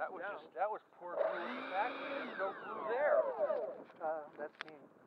That was just, that was poor glue at the. There's no glue there. Uh, that's mean.